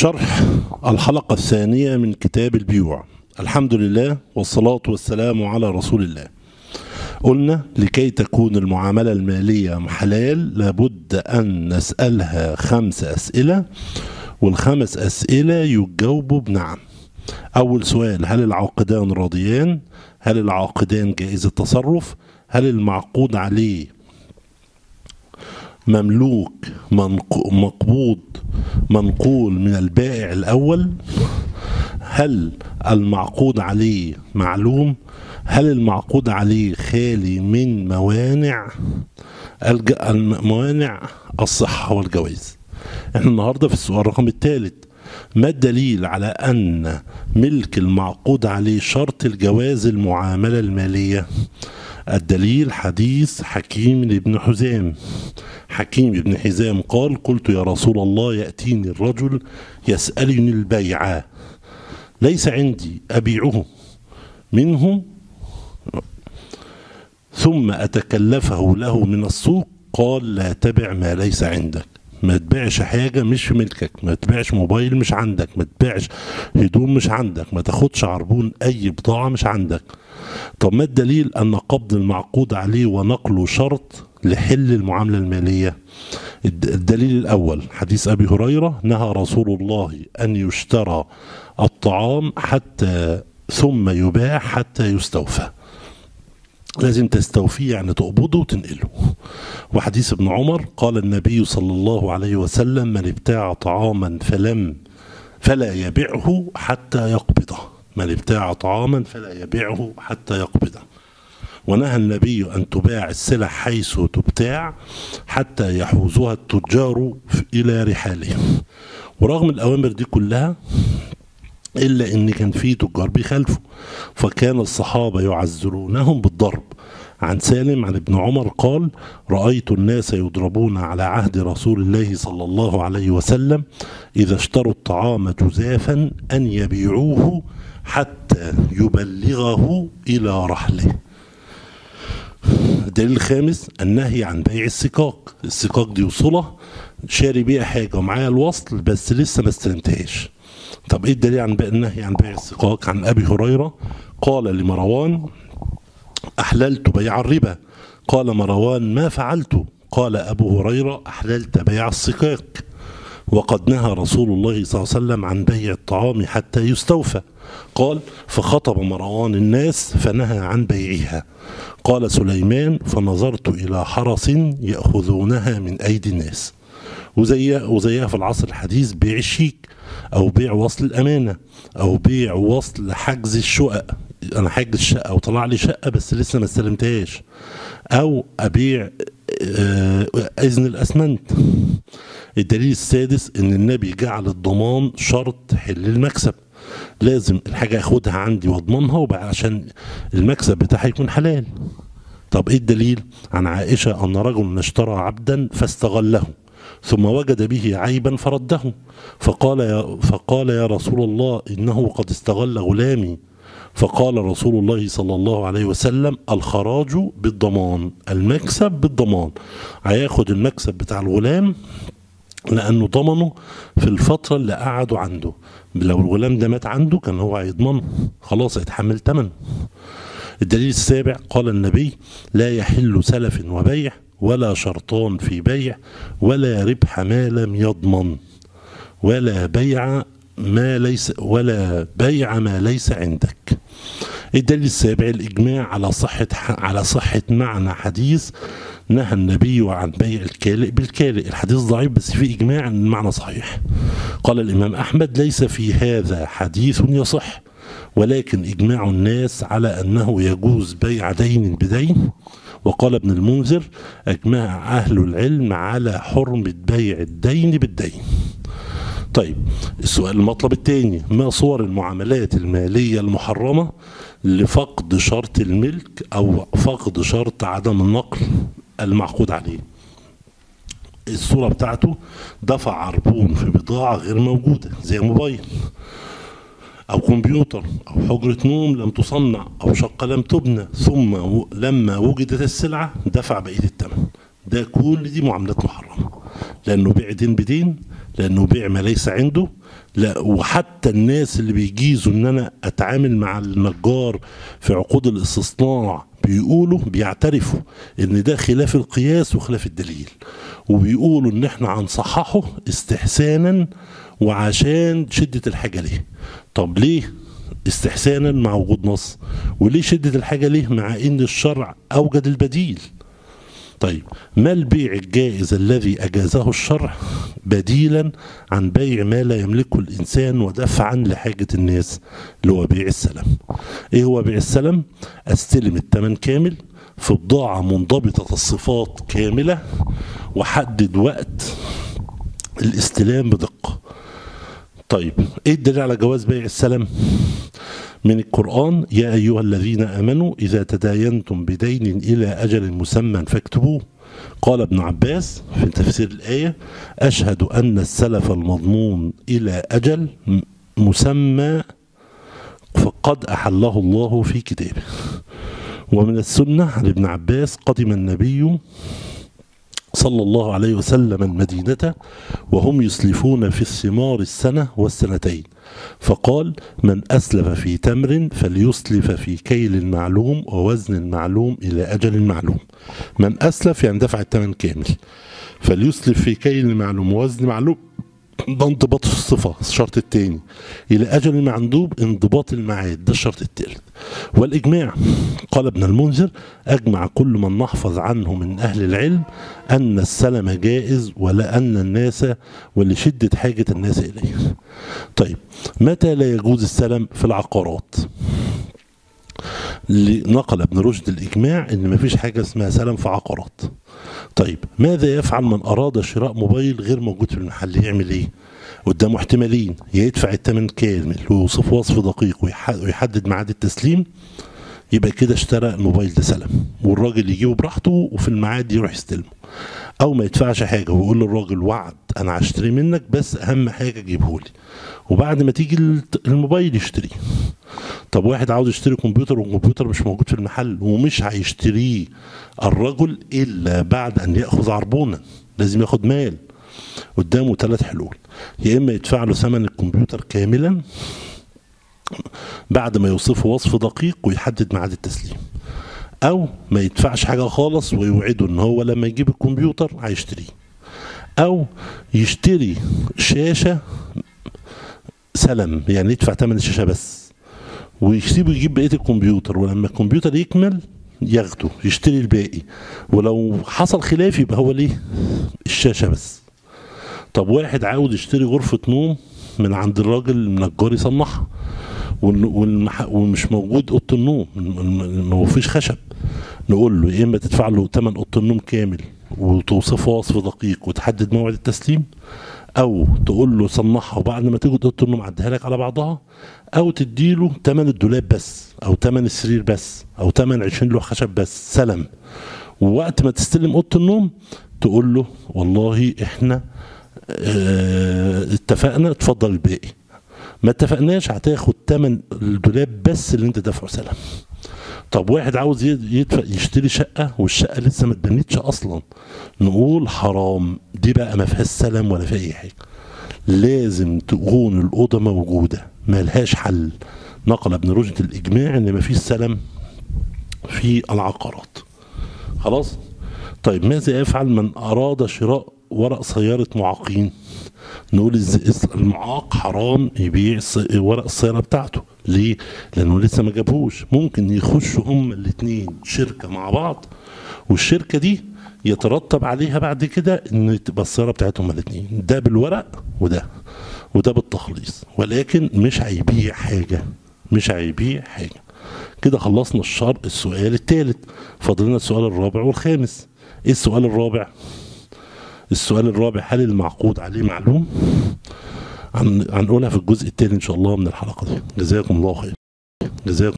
شرح الحلقة الثانية من كتاب البيوع. الحمد لله والصلاة والسلام على رسول الله. قلنا لكي تكون المعاملة المالية حلال لابد أن نسألها خمس أسئلة والخمس أسئلة يجاوبوا بنعم. أول سؤال هل العاقدان راضيان؟ هل العاقدان جائز التصرف؟ هل المعقود عليه مملوك مقبوض منقول من البائع الأول. هل المعقود عليه معلوم؟ هل المعقود عليه خالي من موانع الج... موانع الصحة والجواز؟ إحنا النهاردة في السؤال رقم الثالث ما الدليل على أن ملك المعقود عليه شرط الجواز المعاملة المالية؟ الدليل حديث حكيم بن حزام. حكيم بن حزام قال قلت يا رسول الله يأتيني الرجل يسألني البيع. ليس عندي أبيعه منه ثم أتكلفه له من السوق قال لا تبع ما ليس عندك. ما تبيعش حاجة مش في ملكك ما تبيعش موبايل مش عندك ما تبيعش هدوم مش عندك ما تاخدش عربون أي بضاعة مش عندك. طب ما الدليل أن قبض المعقود عليه ونقله شرط لحل المعاملة المالية؟ الد- الدليل الأول حديث أبي هريرة نهى رسول الله أن يشترى الطعام حتى ثم يباع حتى يستوفى. لازم تستوفيه يعني تقبضه وتنقله. وحديث ابن عمر قال النبي صلى الله عليه وسلم من ابتاع طعاما فلم فلا يبيعه حتى يقبضه. من ابتاع طعاما فلا يبيعه حتى يقبضه. ونهى النبي أن تباع السلع حيث تبتاع حتى يحوزها التجار إلى رحالهم ورغم الأوامر دي كلها إلا إن كان في تجار بيخالفوا. فكان الصحابة يعذرونهم بالضرب. عن سالم عن ابن عمر قال رأيت الناس يضربون على عهد رسول الله صلى الله عليه وسلم إذا اشتروا الطعام جزافا أن يبيعوه حتى يبلغه إلى رحله. الدليل الخامس النهي عن بيع السقاق السقاق دي وصلة شاري بيها حاجة ومعايا الوصل بس لسه ما استلمتهاش. طب إيه الدليل عن النهي عن بيع السقاق عن أبي هريرة؟ قال لمروان أحللت بيع الربا. قال مروان ما فعلت؟ قال أبو هريرة أحللت بيع السقاق. وقد نهى رسول الله صلى الله عليه وسلم عن بيع الطعام حتى يستوفى. قال فخطب مروان الناس فنهى عن بيعها. قال سليمان فنظرت إلى حرس يأخذونها من أيدي الناس. وزيها وزيها في العصر الحديث بيع الشيك أو بيع وصل الأمانة أو بيع وصل حجز الشقق. أنا حاجز الشقة وطلع لي شقة بس لسه ما استلمتهاش. أو أبيع آه، إذن الأسمنت. الدليل السادس إن النبي جعل الضمان شرط حل المكسب. لازم الحاجة أخدها عندي وأضمنها وبقى عشان المكسب بتاعها يكون حلال. طب إيه الدليل؟ عن عائشة أن رجل اشترى عبدا فاستغله ثم وجد به عيبا فرده. فقال يا, فقال يا رسول الله إنه قد استغل غلامي. فقال رسول الله صلى الله عليه وسلم الخراج بالضمان المكسب بالضمان. هياخد المكسب بتاع الغلام لأنه ضمنه في الفترة اللي قعدوا عنده. لو الغلام ده مات عنده كان هو هيضمنه خلاص هيتحمل ثمنه الدليل السابع قال النبي لا يحل سلف وبيع ولا شرطان في بيع ولا ربح ما لم يضمن ولا بيع ما ليس ولا بيع ما ليس عندك. الدليل السابع الإجماع على صحة على صحة معنى حديث نهى النبي عن بيع الكالئ بالكالئ الحديث ضعيف بس في إجماع أن المعنى صحيح. قال الإمام أحمد ليس في هذا حديث يصح. ولكن إجماع الناس على أنه يجوز بيع دين بدين. وقال ابن المنذر أجمع أهل العلم على حرمة بيع الدين بالدين. طيب السؤال المطلب الثاني ما صور المعاملات المالية المحرمة لفقد شرط الملك أو فقد شرط عدم النقل المعقود عليه؟ الصورة بتاعته دفع عربون في بضاعة غير موجودة زي موبايل. أو كمبيوتر أو حجرة نوم لم تصنع أو شقة لم تبنى ثم لما وجدت السلعة دفع بقية الثمن ده كل دي معاملات محرمة. لأنه بيع دين بدين لأنه بيع ما ليس عنده لا وحتى الناس اللي بيجيزوا إن أنا أتعامل مع النجار في عقود الاستصناع بيقولوا بيعترفوا إن ده خلاف القياس وخلاف الدليل. وبيقولوا إن إحنا هنصححه استحسانا وعشان شدة الحاجة ليه؟ طب ليه استحسانا مع وجود نص؟ وليه شدة الحاجة ليه مع إن الشرع أوجد البديل؟ طيب ما البيع الجائز الذي أجازه الشرع بديلا عن بيع ما لا يملكه الإنسان ودفعا لحاجة الناس اللي هو بيع السلم؟ إيه هو بيع السلم؟ أستلم الثمن كامل في بضاعة منضبطة الصفات كاملة وحدد وقت الاستلام بدقة. طيب إيه الدليل على جواز بيع السلم من القرآن؟ يا أيها الذين آمنوا إذا تداينتم بدين إلى أجل مسمى فاكتبوه. قال ابن عباس في تفسير الآية أشهد أن السلف المضمون إلى أجل مسمى فقد أحله الله في كتابه. ومن السنة عن ابن عباس قدم النبي صلى الله عليه وسلم المدينة وهم يسلفون في الثمار السنة والسنتين. فقال من أسلف في تمر فليسلف في كيل معلوم ووزن معلوم إلى أجل معلوم. من أسلف يعني دفع الثمن كامل. فليسلف في كيل معلوم ووزن معلوم. ده انضباط في الصفة الشرط الثاني إلى أجل معندوب انضباط الميعاد ده الشرط الثالث والإجماع قال ابن المنذر أجمع كل من نحفظ عنه من أهل العلم أن السلم جائز ولا أن الناس ولشدة حاجة الناس إليه. طيب متى لا يجوز السلم في العقارات؟ نقل ابن رشد الإجماع أن مفيش حاجة اسمها سلم في عقارات. طيب ماذا يفعل من أراد شراء موبايل غير موجود في المحل؟ يعمل إيه؟ قدامه احتمالين يا يدفع الثمن كامل ويوصف وصف دقيق ويحدد ميعاد التسليم يبقى كده اشترى الموبايل ده سلم والراجل يجيبه براحته وفي الميعاد يروح يستلمه. أو ما يدفعش حاجة ويقول للراجل وعد أنا هشتري منك بس أهم حاجة جيبه لي وبعد ما تيجي الموبايل يشتريه طب واحد عاوز يشتري كمبيوتر والكمبيوتر مش موجود في المحل ومش هيشتريه الرجل إلا بعد أن يأخذ عربونا لازم ياخد مال قدامه ثلاث حلول يا إما يدفع له ثمن الكمبيوتر كاملا بعد ما يوصفه وصف دقيق ويحدد ميعاد التسليم أو ما يدفعش حاجة خالص ويوعده إن هو لما يجيب الكمبيوتر هيشتريه أو يشتري شاشة سلم يعني يدفع ثمن الشاشة بس. ويسيبه يجيب بقية الكمبيوتر ولما الكمبيوتر يكمل ياخده يشتري الباقي. ولو حصل خلاف يبقى هو ليه؟ الشاشة بس. طب واحد عاوز يشتري غرفة نوم من عند الراجل النجار يصنعها ومش موجود أوضة النوم ما فيش خشب. نقول له يا إما تدفع له ثمن أوضة النوم كامل وتوصفه وصف دقيق وتحدد موعد التسليم أو تقول له صنعها وبعد ما تيجي أوضة النوم عديها لك على بعضها أو تديله ثمن الدولاب بس أو ثمن السرير بس أو ثمن 20 لوح خشب بس سلم. ووقت ما تستلم أوضة النوم تقول له والله إحنا آه اتفقنا اتفضل الباقي. ما اتفقناش هتاخد ثمن الدولاب بس اللي أنت دافعه سلام طب واحد عاوز يشتري شقة والشقة لسه ما اتبنتش أصلا. نقول حرام دي بقى ما فيهاش سلام ولا في أي حاجة. لازم تكون الأوضة موجودة ملهاش حل. نقل ابن رشد الإجماع إن ما فيش سلام في العقارات. خلاص؟ طيب ماذا يفعل من أراد شراء ورق سيارة معاقين؟ نقول المعاق حرام يبيع ورق السيارة بتاعته. ليه؟ لأنه لسه ما جابهوش ممكن يخشوا هما الاثنين شركة مع بعض والشركة دي يترتب عليها بعد كده إن تبقى السيارة بتاعتهم الاثنين ده بالورق وده وده بالتخليص. ولكن مش هيبيع حاجة مش هيبيع حاجة. كده خلصنا الشر السؤال الثالث فاضلنا السؤال الرابع والخامس. إيه السؤال الرابع؟ السؤال الرابع هل المعقود عليه معلوم؟ هنقولها في الجزء الثاني إن شاء الله من الحلقة دي. جزاكم الله خير. جزاكم